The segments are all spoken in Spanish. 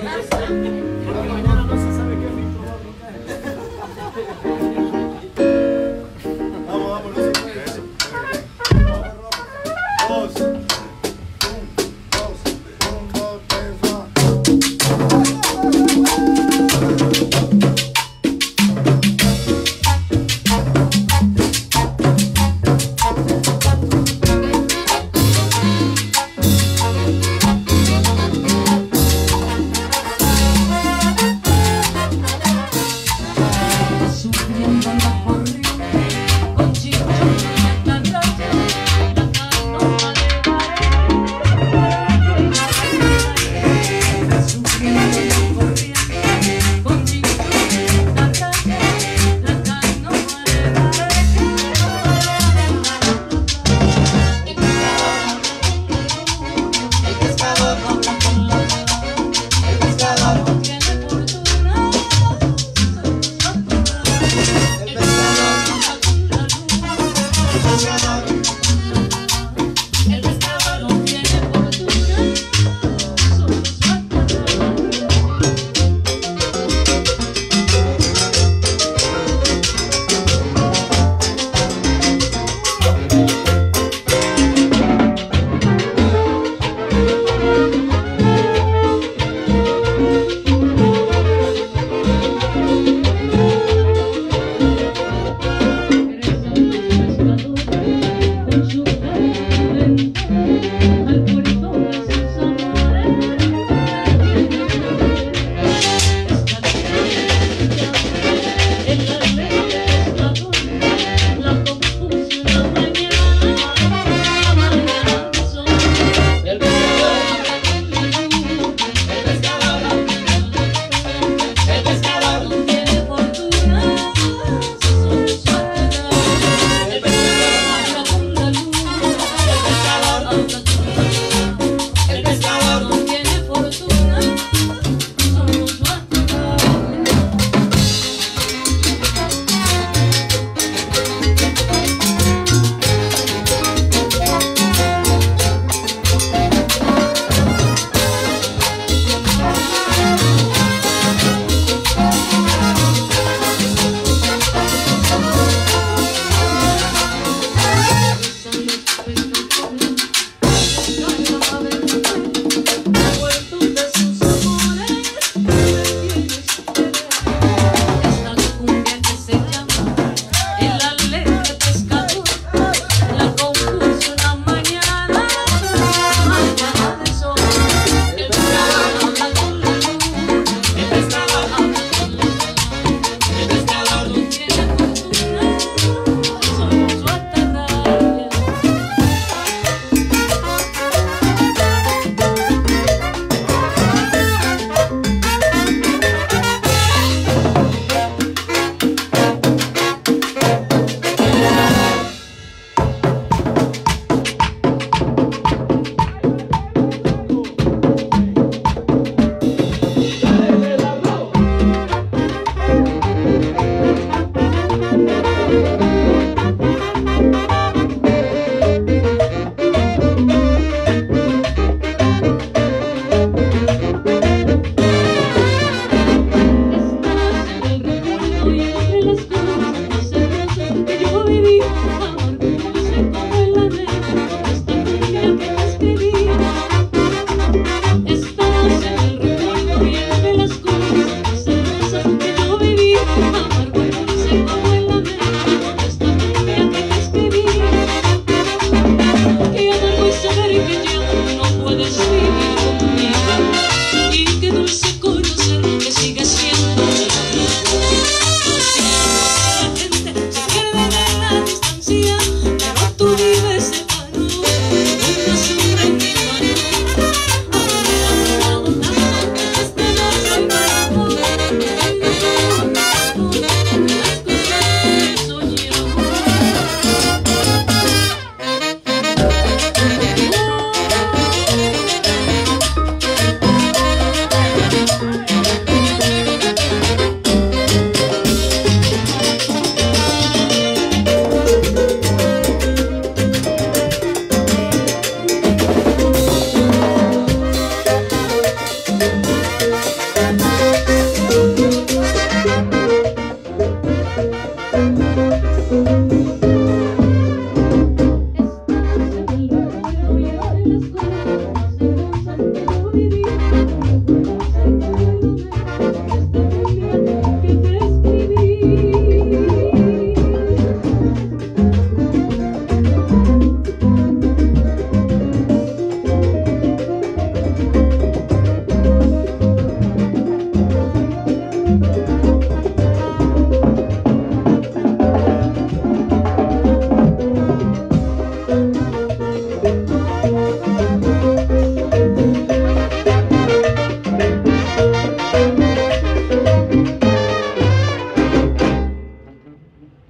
Porque mañana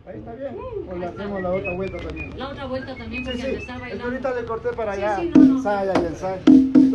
Ahí está bien. O le hacemos la otra vuelta también. La otra vuelta también, porque estaba bailando. Es que ahorita le corté para allá. Sí, sí, no,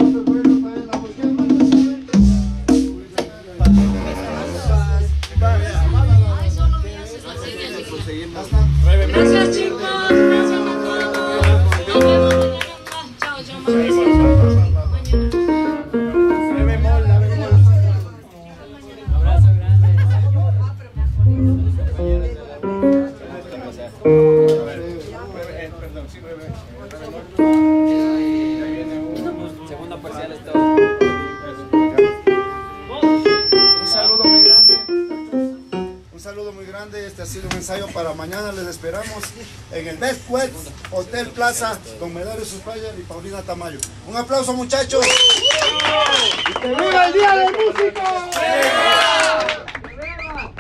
para mañana. Les esperamos en el Best West Hotel Plaza, Don Medario Susplayer y Paulina Tamayo. Un aplauso, muchachos. Viva el día de música! ¡Viva!